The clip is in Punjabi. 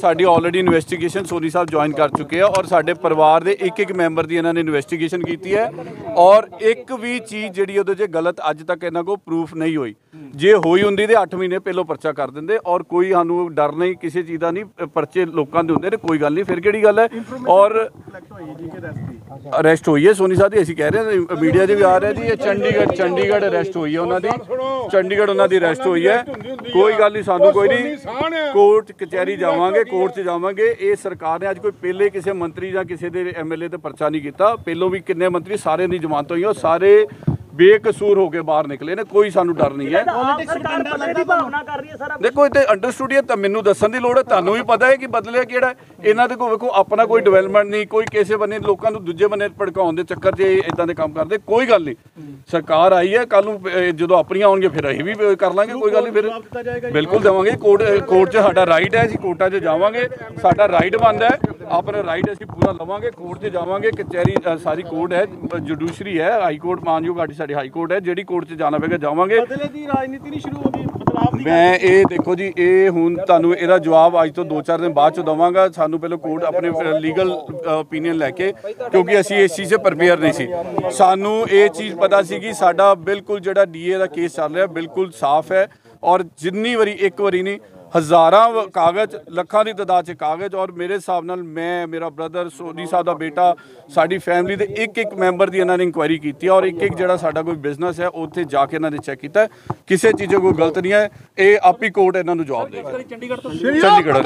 ਸਾਡੀ already investigation Soni Sahib join ਕਰ ਚੁੱਕੇ ਆ ਔਰ ਸਾਡੇ ਪਰਿਵਾਰ ਦੇ ਇੱਕ ਇੱਕ ਮੈਂਬਰ ਦੀ ਇਹਨਾਂ ਨੇ ਇਨਵੈਸਟੀਗੇਸ਼ਨ ਕੀਤੀ ਹੈ। ਔਰ ਇੱਕ ਵੀ ਚੀਜ਼ ਜਿਹੜੀ ਉਹਦੇ 'ਚ ਗਲਤ ਅੱਜ ਤੱਕ ਇਹਨਾਂ ਕੋਲ ਪ੍ਰੂਫ ਨਹੀਂ ਹੋਈ। ਜੇ ਹੋਈ ਹੁੰਦੀ ਤੇ 8 ਮਹੀਨੇ ਪਹਿਲਾਂ ਪਰਚਾ ਕਰ ਦਿੰਦੇ ਔਰ ਕੋਈ ਸਾਨੂੰ ਡਰ ਨਹੀਂ ਕਿਸੇ ਚੀਜ਼ ਦਾ ਨਹੀਂ ਪਰਚੇ ਲੋਕਾਂ ਦੇ ਹੁੰਦੇ ਨੇ ਕੋਈ ਗੱਲ ਨਹੀਂ ਫਿਰ ਕਿਹੜੀ ਗੱਲ ਹੈ? ਔਰ ਅਰੈਸਟ ਹੋਈ ਹੈ ਸੋਨੀ ਸਾਹਿਬ ਦੀ ਅਸੀਂ ਕਹਿ ਰਹੇ ਹਾਂ ਮੀਡੀਆ 'ਚ ਵੀ ਆ ਰਿਹਾ ਜੀ ਇਹ ਚੰਡੀਗੜ੍ਹ ਚੰਡੀਗੜ੍ਹ ਅਰੈਸਟ ਹੋਈ ਹੈ ਉਹਨਾਂ ਦੀ। ਚੰਡੀਗੜ੍ਹ ਉਹਨਾਂ ਦੀ ਅਰੈਸਟ ਹੋਈ ਹੈ। ਕੋਈ ਗੱਲ ਨਹੀਂ ਸਾਨੂੰ ਕੋਈ ਨਹੀਂ। ਕੋਰਟ ਕਚਹਿਰੀ ਜਾਵਾਂਗੇ ਕੋਰਟ 'ਚ ਜਾਵਾਂਗੇ। ਇਹ ਸਰਕਾਰ ਨੇ ਅੱਜ ਕੋਈ ਪਹਿਲੇ ਕਿਸੇ ਮੰਤਰੀ ਜਾਂ ਕਿਸੇ ਦੇ ਐਮਐਲਏ ਤੇ ਪਰਚਾ ਨਹੀਂ ਕੀਤਾ। ਪਹਿਲੋਂ ਵੀ ਕਿੰਨੇ ਮੰਤਰੀ ਸਾਰੇ ਦੀ ਜ਼ਮਾਨਤ ਹੋਈ ਹੈ ਉਹ ਸਾਰੇ ਬੇਕਸੂਰ ਹੋ ਕੇ ਬਾਹਰ ਨਿਕਲੇ ਨੇ ਕੋਈ ਸਾਨੂੰ ਡਰ ਨਹੀਂ ਹੈ। ਦੇਖੋ ਇਹ ਅੰਡਰਸਟੂਡ ਹੈ ਤਾਂ ਮੈਨੂੰ ਦੱਸਣ ਦੀ ਲੋੜ ਹੈ ਤੁਹਾਨੂੰ ਵੀ ਪਤਾ ਹੈ ਕਿ ਬਦਲਿਆ ਕਿਹੜਾ। ਇਹਨਾਂ ਦੇ ਕੋਲ ਵੇਖੋ ਆਪਣਾ ਕੋਈ ਡਿਵੈਲਪਮੈਂਟ ਨਹੀਂ ਕੋਈ ਕਿਸੇ ਬੰਨੇ ਲੋਕਾਂ ਨੂੰ ਦੂਜੇ ਬੰਨੇ ਭੜਕਾਉਣ ਦੇ ਚੱਕਰ 'ਚ ਇਦਾਂ ਦੇ ਕੰਮ ਕਰਦੇ ਕੋਈ ਗੱਲ ਨਹੀਂ। ਸਰਕਾਰ ਆਈ ਹੈ ਕੱਲ ਨੂੰ ਜਦੋਂ ਆਪਣੀਆਂ ਆਉਣਗੇ ਫਿਰ ਅਸੀਂ ਵੀ ਕਰ ਲਾਂਗੇ ਕੋਈ ਗੱਲ ਨਹੀਂ ਫਿਰ ਬਿਲਕੁਲ ਦੇਵਾਂਗੇ ਕੋਰਟ ਕੋਰਟ 'ਚ ਸਾਡਾ ਰਾਈਟ ਹੈ ਅਸੀਂ ਕੋਰਟਾਂ 'ਚ ਜਾਵਾਂਗੇ ਸਾਡਾ ਰਾਈਟ ਬਣਦਾ ਹੈ। ਆਪਣਾ ਰਾਈਟ ਅਸੀਂ ਪੂਰਾ ਲਵਾਂਗੇ ਕੋਰਟ 'ਚ ਜਾਵਾਂਗੇ ਕਚਹਿਰੀ ਸਾਰੀ ਕੋਰਟ ਹੈ ਜੁਡੀਸ਼ਰੀ ਹੈ ਹਾਈ ਕੋਰਟ ਮਾਨਯੋਗ ਸਾਡੀ ਸਾਡੀ ਹਾਈ ਕੋਰਟ ਹੈ ਜਿਹੜੀ ਕੋਰਟ 'ਚ ਜਾਣਾ ਪਵੇਗਾ ਜਾਵਾਂਗੇ। ਬਦਲੇ ਦੀ ਰਾਜਨੀਤੀ ਨਹੀਂ ਸ਼ੁਰੂ ਹੋ ਗਈ ਬਦਲਾਵ ਦੀ ਮੈਂ ਇਹ ਦੇਖੋ ਜੀ ਇਹ ਹੁਣ ਤੁਹਾਨੂੰ ਇਹਦਾ ਜਵਾਬ ਅੱਜ ਤੋਂ 2-4 ਦਿਨ ਬਾਅਦ ਚ ਦਵਾਂਗਾ ਸਾਨੂੰ ਪਹਿਲਾਂ ਕੋਰਟ ਆਪਣੇ ਲੀਗਲ ਓਪੀਨੀਅਨ ਲੈ ਕੇ ਕਿਉਂਕਿ ਅਸੀਂ ਇਸ ਚੀਜ਼ 'ਤੇ ਪ੍ਰਪੇਅਰ ਨਹੀਂ ਸੀ। ਸਾਨੂੰ ਇਹ ਚੀਜ਼ ਪਤਾ ਸੀ ਕਿ ਸਾਡਾ ਬਿਲਕੁਲ ਜਿਹੜਾ ਡੀਏ ਦਾ ਕੇਸ ਚੱਲ ਰਿਹਾ ਬਿਲਕੁਲ ਸਾਫ਼ ਹੈ ਔਰ ਜਿੰਨੀ ਵਾਰੀ ਇੱਕ ਵਾਰੀ ਨਹੀਂ ਹਜ਼ਾਰਾਂ ਕਾਗਜ਼ ਲੱਖਾਂ ਦੀ ਤਦਾਦ 'ਚ ਕਾਗਜ਼ ਔਰ ਮੇਰੇ ਹਿਸਾਬ ਨਾਲ ਮੈਂ ਮੇਰਾ ਬ੍ਰਦਰ ਸੋਨੀ ਸਾਹਿਬ ਦਾ ਬੇਟਾ ਸਾਡੀ ਫੈਮਿਲੀ ਦੇ ਇੱਕ ਇੱਕ ਮੈਂਬਰ ਦੀ ਇਹਨਾਂ ਨੇ ਇਨਕੁਆਇਰੀ ਕੀਤੀ ਔਰ ਇੱਕ ਇੱਕ ਜਿਹੜਾ ਸਾਡਾ ਕੋਈ ਬਿਜ਼ਨਸ ਹੈ ਉੱਥੇ ਜਾ ਕੇ ਇਹਨਾਂ ਨੇ ਚੈੱਕ ਕੀਤਾ। ਕਿਸੇ ਚੀਜ਼ ਕੋਈ ਗਲਤ ਨਹੀਂ ਹੈ ਇਹ ਆਪ ਹੀ ਕੋਰਟ ਇਹਨਾਂ ਨੂੰ ਜਵਾਬ ਦੇਗਾ ਚੰਡੀਗੜ੍ਹ ਤੋਂ ਚੰਡੀਗੜ੍ਹ